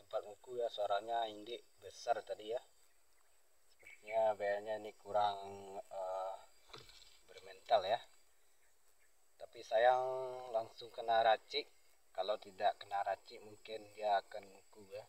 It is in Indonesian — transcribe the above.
sempat nguku ya suaranya indik besar tadi ya. Sepertinya bayarnya ini kurang uh, bermental ya. Tapi sayang langsung kena racik kalau tidak kena racik mungkin dia akan nguku ya.